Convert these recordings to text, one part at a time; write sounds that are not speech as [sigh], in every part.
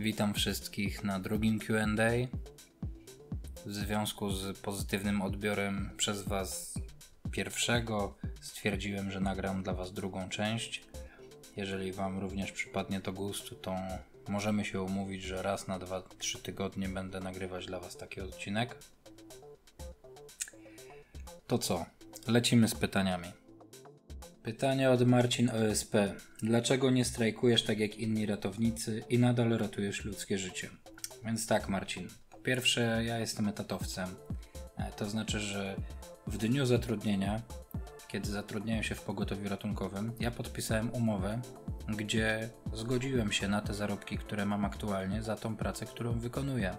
Witam wszystkich na drugim QA. W związku z pozytywnym odbiorem przez Was pierwszego, stwierdziłem, że nagram dla Was drugą część. Jeżeli Wam również przypadnie to gustu, to możemy się umówić, że raz na 2-3 tygodnie będę nagrywać dla Was taki odcinek. To co? Lecimy z pytaniami. Pytanie od Marcin OSP. Dlaczego nie strajkujesz tak jak inni ratownicy i nadal ratujesz ludzkie życie? Więc tak, Marcin. Po pierwsze, ja jestem etatowcem. E, to znaczy, że w dniu zatrudnienia, kiedy zatrudniałem się w pogotowiu ratunkowym, ja podpisałem umowę, gdzie zgodziłem się na te zarobki, które mam aktualnie, za tą pracę, którą wykonuję.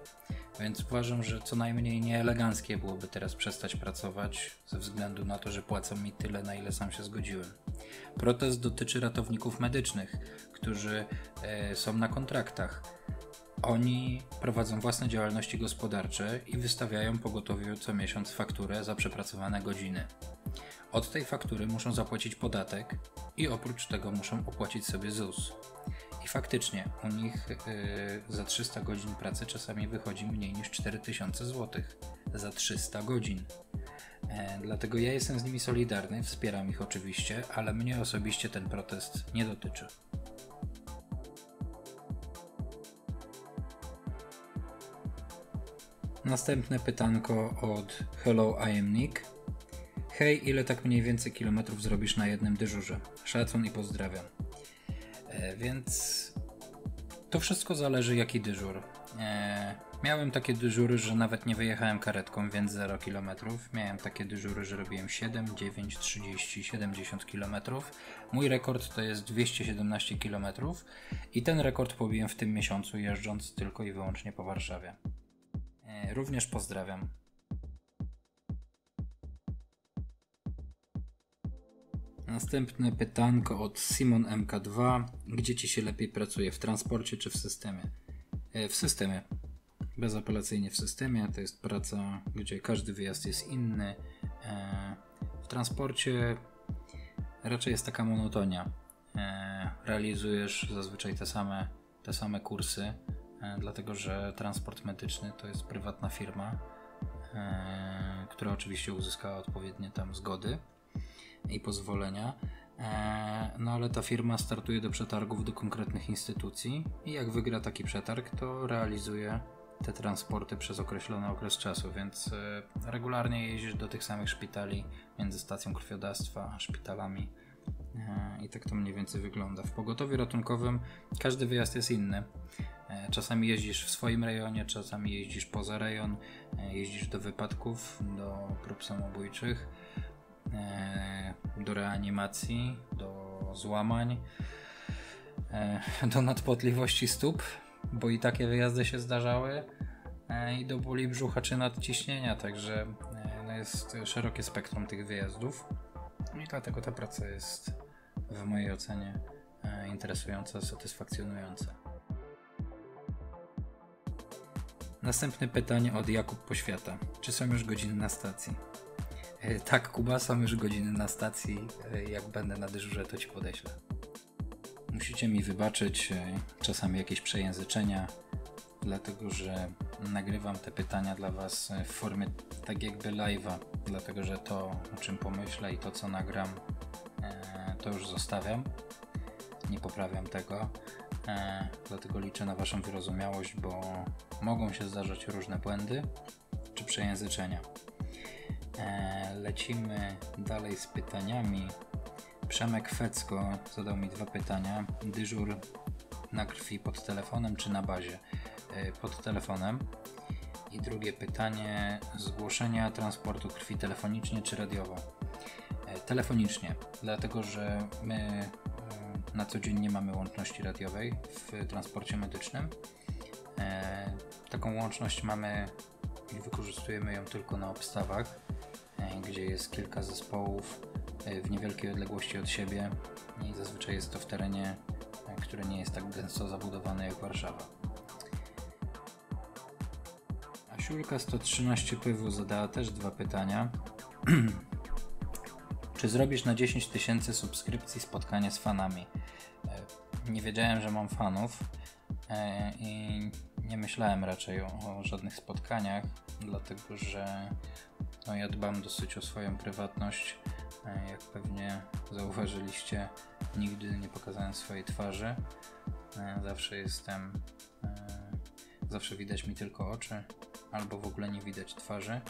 Więc uważam, że co najmniej nieeleganckie byłoby teraz przestać pracować ze względu na to, że płacą mi tyle, na ile sam się zgodziłem. Protest dotyczy ratowników medycznych, którzy e, są na kontraktach. Oni prowadzą własne działalności gospodarcze i wystawiają pogotowiu co miesiąc fakturę za przepracowane godziny. Od tej faktury muszą zapłacić podatek i oprócz tego muszą opłacić sobie ZUS. I faktycznie u nich yy, za 300 godzin pracy czasami wychodzi mniej niż 4000 zł. Za 300 godzin. E, dlatego ja jestem z nimi solidarny, wspieram ich oczywiście, ale mnie osobiście ten protest nie dotyczy. Następne pytanko od Hello I am Nick. Hej, ile tak mniej więcej kilometrów zrobisz na jednym dyżurze? Szacun i pozdrawiam. E, więc to wszystko zależy jaki dyżur. E, miałem takie dyżury, że nawet nie wyjechałem karetką, więc 0 km. Miałem takie dyżury, że robiłem 7, 9, 30, 70 km. Mój rekord to jest 217 km i ten rekord pobiłem w tym miesiącu jeżdżąc tylko i wyłącznie po Warszawie. E, również pozdrawiam. Następne pytanko od Simon MK2. Gdzie ci się lepiej pracuje? W transporcie czy w systemie? E, w systemie. Bezapelacyjnie w systemie. To jest praca, gdzie każdy wyjazd jest inny. E, w transporcie raczej jest taka monotonia. Realizujesz zazwyczaj te same, te same kursy, dlatego że transport medyczny to jest prywatna firma, która oczywiście uzyskała odpowiednie tam zgody i pozwolenia. E, no ale ta firma startuje do przetargów do konkretnych instytucji i jak wygra taki przetarg, to realizuje te transporty przez określony okres czasu, więc e, regularnie jeździsz do tych samych szpitali między stacją krwiodawstwa a szpitalami. E, I tak to mniej więcej wygląda. W pogotowiu ratunkowym każdy wyjazd jest inny. Czasami jeździsz w swoim rejonie, czasami jeździsz poza rejon, jeździsz do wypadków, do prób samobójczych E, do reanimacji, do złamań, e, do nadpotliwości stóp, bo i takie wyjazdy się zdarzały, e, i do bóli brzucha czy nadciśnienia, także no jest szerokie spektrum tych wyjazdów i dlatego ta praca jest w mojej ocenie interesująca, satysfakcjonująca. Następne pytanie od Jakub Poświata. Czy są już godziny na stacji? E, tak, Kuba, są już godziny na stacji. E, jak będę na dyżurze, to ci podeślę. Musicie mi wybaczyć e, czasami jakieś przejęzyczenia, dlatego że nagrywam te pytania dla Was w formie tak jakby live'a, dlatego że to, o czym pomyślę i to, co nagram, to już zostawiam. Nie poprawiam tego. Dlatego liczę na Waszą wyrozumiałość, bo mogą się zdarzać różne błędy czy przejęzyczenia. E, lecimy dalej z pytaniami. Przemek Fecko zadał mi dwa pytania. Dyżur na krwi pod telefonem czy na bazie? E, pod telefonem. I drugie pytanie: zgłoszenia transportu krwi telefonicznie czy radiowo? E, telefonicznie, dlatego że my na co dzień nie mamy łączności radiowej w transporcie medycznym. Taką łączność mamy i wykorzystujemy ją tylko na obstawach gdzie jest kilka zespołów e, w niewielkiej odległości od siebie i zazwyczaj jest to w terenie, e, które nie jest tak gęsto zabudowane jak Warszawa. Asiulka 113 PW zadała też dwa pytania. [clears throat] Czy zrobisz na 10 tysięcy subskrypcji spotkanie z fanami? Nie wiedziałem, że mam fanów. e, i nie myślałem raczej o, o żadnych spotkaniach, dlatego że no, ja dbam dosyć o swoją prywatność. E, jak pewnie zauważyliście, nigdy nie pokazałem swojej twarzy. E, zawsze jestem, zawsze widać mi tylko oczy, albo w ogóle nie widać twarzy.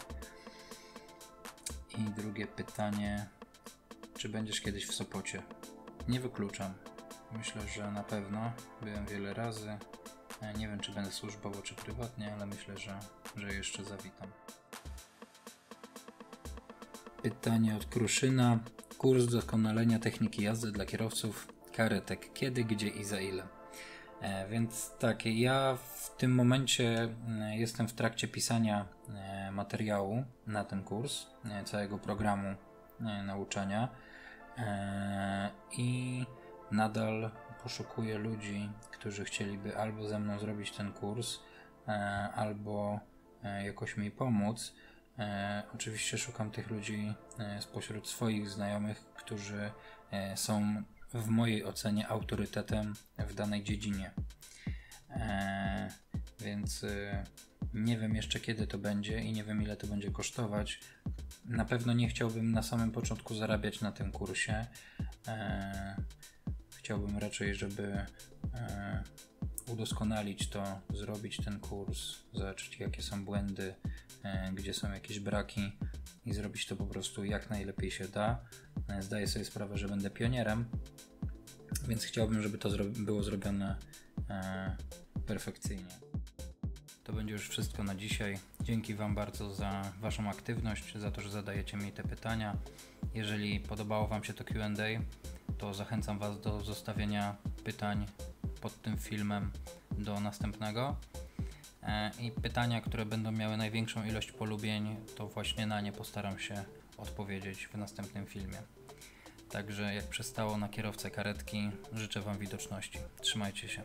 I drugie pytanie, czy będziesz kiedyś w Sopocie? Nie wykluczam. Myślę, że na pewno. Byłem wiele razy. E, nie wiem, czy będę służbowo, czy prywatnie, ale myślę, że, że jeszcze zawitam. Pytanie od Kruszyna. Kurs doskonalenia techniki jazdy dla kierowców karetek. Kiedy, gdzie i za ile? E, więc tak, ja w tym momencie e, jestem w trakcie pisania materiału na ten kurs, całego programu nauczania i nadal poszukuję ludzi, którzy chcieliby albo ze mną zrobić ten kurs, e, albo e, jakoś mi pomóc. E, oczywiście szukam tych ludzi spośród swoich znajomych, którzy są w mojej ocenie autorytetem w danej dziedzinie. Więc nie wiem jeszcze kiedy to będzie i nie wiem ile to będzie kosztować. Na pewno nie chciałbym na samym początku zarabiać na tym kursie chciałbym raczej, żeby e, udoskonalić to, zrobić ten kurs, zobaczyć jakie są błędy, e, gdzie są jakieś braki i zrobić to po prostu jak najlepiej się da. E, zdaję sobie sprawę, że będę pionierem, więc chciałbym, żeby to było zrobione perfekcyjnie. To będzie już wszystko na dzisiaj. Dzięki Wam bardzo za Waszą aktywność, za to, że zadajecie mi te pytania. Jeżeli podobało Wam się to QA, to zachęcam Was do zostawienia pytań pod tym filmem do następnego. E, I pytania, które będą miały największą ilość polubień, to właśnie na nie postaram się odpowiedzieć w następnym filmie. Także jak przystało na kierowcę karetki, życzę Wam widoczności. Trzymajcie się.